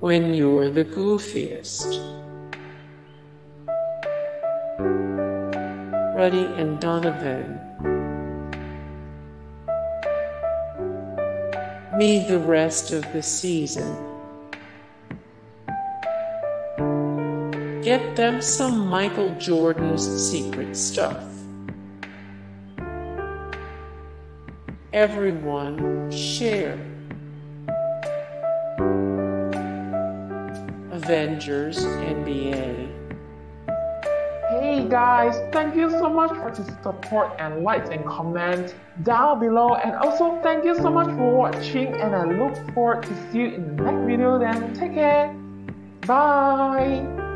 when you're the goofiest. Rudy and Donovan. Me the rest of the season. Get them some Michael Jordan's secret stuff. Everyone share. Avengers NBA. Hey guys, thank you so much for the support and likes and comments down below and also thank you so much for watching and I look forward to see you in the next video then take care. Bye.